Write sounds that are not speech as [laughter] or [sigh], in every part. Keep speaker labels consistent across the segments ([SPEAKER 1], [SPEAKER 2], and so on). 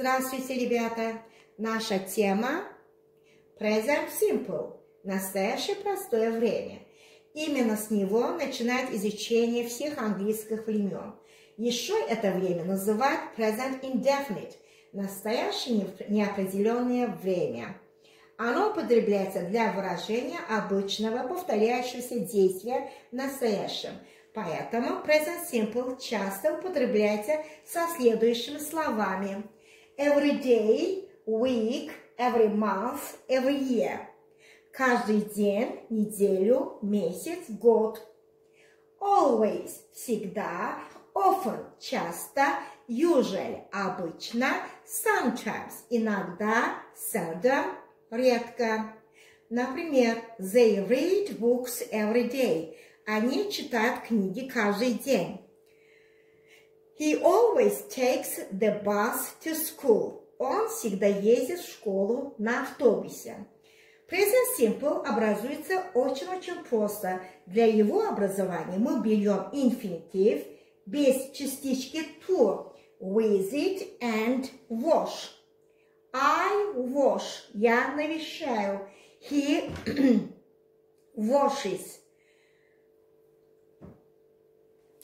[SPEAKER 1] Здравствуйте, ребята! Наша тема Present Simple – настоящее простое время. Именно с него начинает изучение всех английских времен. Еще это время называют Present Indefinite – настоящее неопределенное время. Оно употребляется для выражения обычного повторяющегося действия в настоящем – Поэтому present simple часто употребляется со следующими словами. Every day, week, every month, every year. Каждый день, неделю, месяц, год. Always – всегда, often – часто, usually – обычно, sometimes – иногда, seldom – редко. Например, they read books every day – они читают книги каждый день. He always takes the bus to school. Он всегда ездит в школу на автобусе. Present Simple образуется очень-очень просто. Для его образования мы берем инфинитив без частички to, visit and wash. I wash, я навещаю. He [clears throat] washes.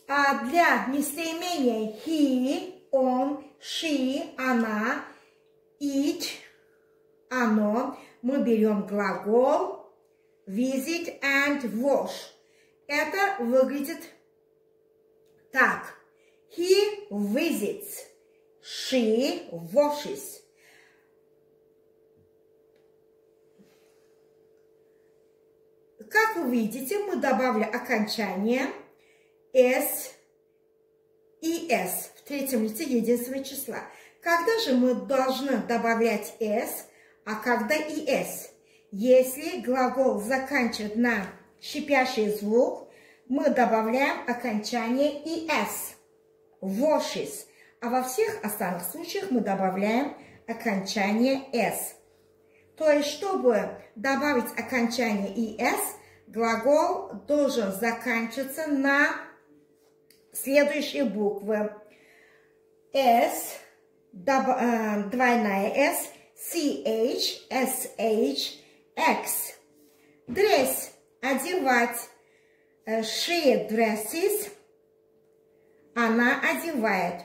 [SPEAKER 1] А для местоимения he, он, she, она, it, оно, мы берем глагол visit and wash. Это выглядит так. He visits. She washes. Как вы видите, мы добавили окончание – S и S в третьем лице единственного числа. Когда же мы должны добавлять S, а когда и S? Если глагол заканчивает на шипящий звук, мы добавляем окончание «es» – washes, а во всех остальных случаях мы добавляем окончание «s». То есть, чтобы добавить окончание «es», глагол должен заканчиваться на следующие буквы. S, двойная S, CH, SH, X. Dress – одевать. She dresses – она одевает.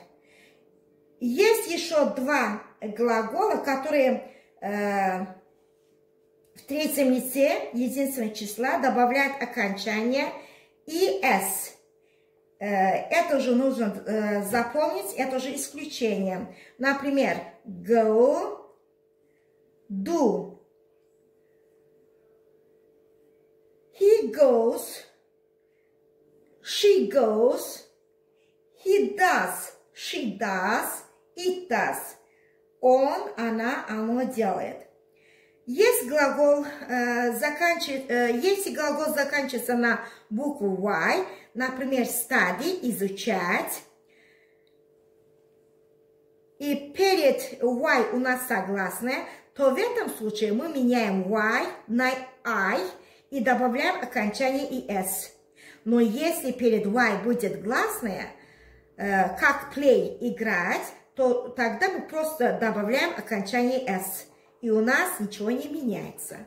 [SPEAKER 1] Есть еще два глагола, которые э, в третьем лице единственного числа добавляют окончание «es». Э, это же нужно э, запомнить, это же исключение. Например, go, do. He goes, she goes, he does, she does, it does. Он, она, оно делает. Глагол, э, заканчивает, э, если глагол заканчивается на букву Y, например, study, изучать, и перед Y у нас согласная, то в этом случае мы меняем Y на I и добавляем окончание ES. Но если перед Y будет гласная, э, как play, играть, то тогда мы просто добавляем окончание S и у нас ничего не меняется.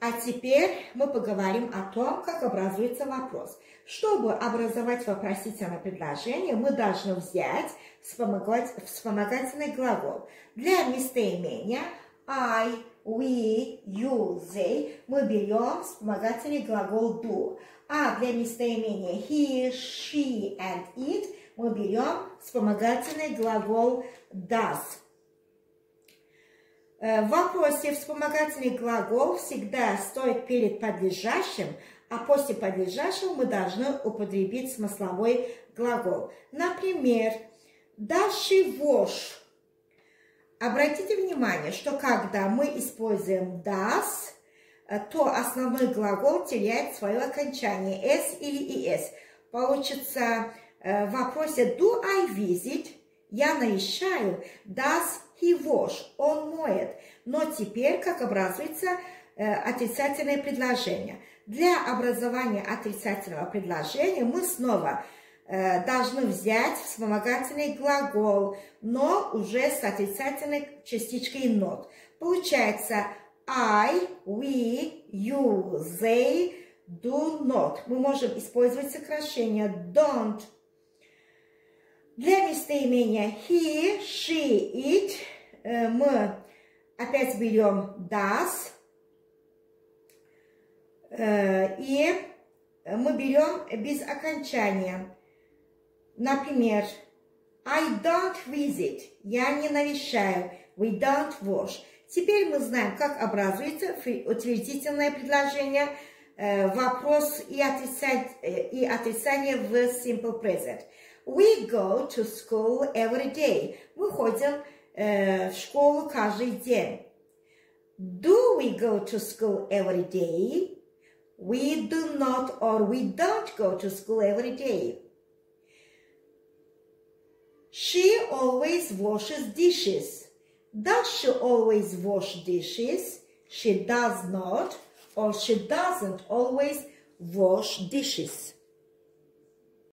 [SPEAKER 1] А теперь мы поговорим о том, как образуется вопрос. Чтобы образовать вопросительное предложение, мы должны взять вспомогательный глагол. Для местоимения I, we, you, they мы берем вспомогательный глагол do. А для местоимения he, she and it мы берем вспомогательный глагол does. Э, в вопросе вспомогательный глагол всегда стоит перед подлежащим, а после подлежащего мы должны употребить смысловой глагол. Например, does she wash? Обратите внимание, что когда мы используем does, э, то основной глагол теряет свое окончание s или es. Получится в вопросе do I visit я навещаю, does he wash, он моет. Но теперь как образуется э, отрицательное предложение. Для образования отрицательного предложения мы снова э, должны взять вспомогательный глагол, но уже с отрицательной частичкой not. Получается I, we, you, they do not. Мы можем использовать сокращение don't. Для местоимения he, she, it э, мы опять берем das э, и мы берем без окончания. Например, I don't visit. Я не навещаю. We don't wash. Теперь мы знаем, как образуется утвердительное предложение, э, вопрос и отрицание в simple present. We go to school every day. Мы ходим э, в школу каждый день. Do we go to school every day? We do not or we don't go to school every day. She always washes dishes. Does she always wash dishes? She does not or she doesn't always wash dishes.